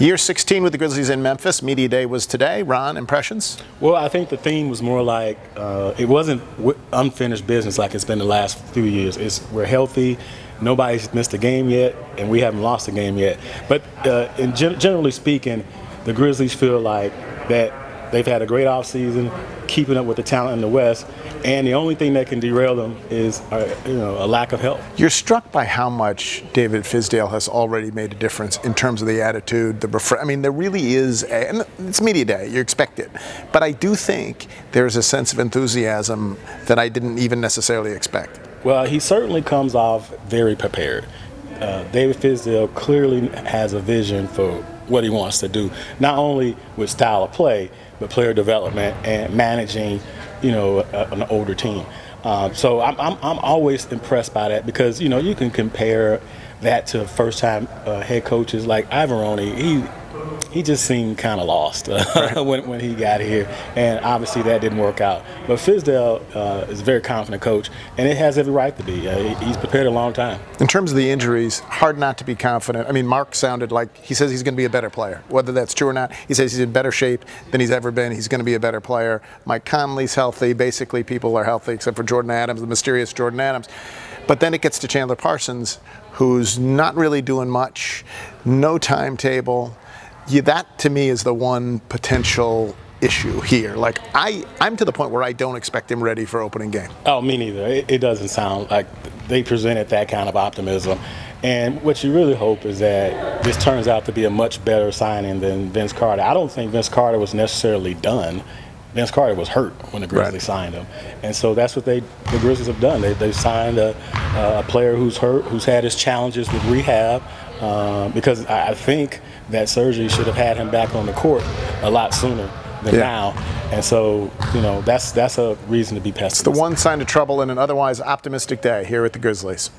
Year 16 with the Grizzlies in Memphis. Media Day was today. Ron, impressions? Well, I think the theme was more like uh, it wasn't unfinished business like it's been the last few years. It's we're healthy. Nobody's missed a game yet, and we haven't lost a game yet. But uh, in gen- generally speaking, the Grizzlies feel like that They've had a great offseason, keeping up with the talent in the West, and the only thing that can derail them is uh, you know a lack of help. You're struck by how much David Fizdale has already made a difference in terms of the attitude, the refre- I mean, there really is, a, and it's media day, you expect it, but I do think there's a sense of enthusiasm that I didn't even necessarily expect. Well, he certainly comes off very prepared. Uh, David Fizdale clearly has a vision for what he wants to do, not only with style of play, but player development and managing, you know, a, an older team. Uh, so I'm, I'm, I'm always impressed by that because you know you can compare that to first time uh, head coaches like Iavaroni. He he just seemed kind of lost uh, when, when he got here, and obviously that didn't work out. But Fizdale uh, is a very confident coach, and it has every right to be. Uh, he's prepared a long time. In terms of the injuries, hard not to be confident. I mean, Marc sounded like he says he's going to be a better player. Whether that's true or not, he says he's in better shape than he's ever been. He's going to be a better player. Mike Conley's healthy. Basically, people are healthy except for Jordan Adams, the mysterious Jordan Adams. But then it gets to Chandler Parsons, who's not really doing much, no timetable yeah, that to me is the one potential issue here. Like I, I'm to the point where I don't expect him ready for opening game. Oh, me neither. It, it, doesn't sound like they presented that kind of optimism. And what you really hope is that this turns out to be a much better signing than Vince Carter. I don't think Vince Carter was necessarily done. Vince Carter was hurt when the Grizzlies right. signed him, and so that's what they the Grizzlies have done. They they signed a, a player who's hurt, who's had his challenges with rehab, uh, because I think that surgery should have had him back on the court a lot sooner than yeah. now. And so, you know, that's that's a reason to be pessimistic. It's the one sign of trouble in an otherwise optimistic day here at the Grizzlies.